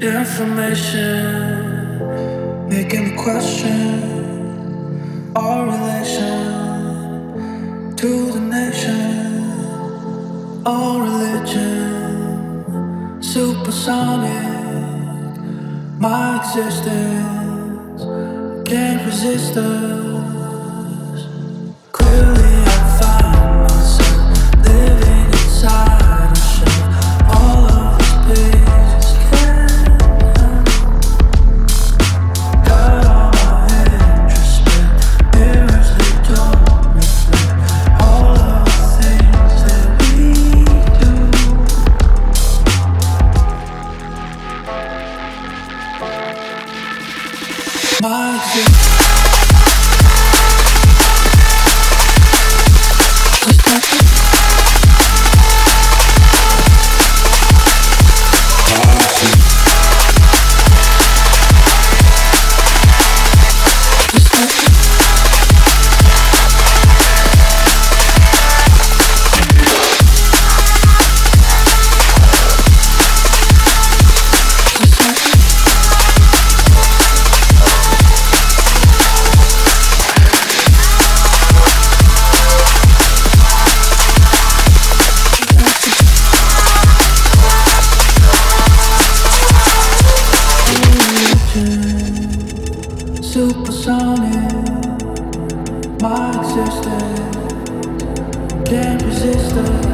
Information making question our relation to the nation, our religion, supersonic. My existence can't resist us. Clearly. my Supersonic, my existence, can't resist it.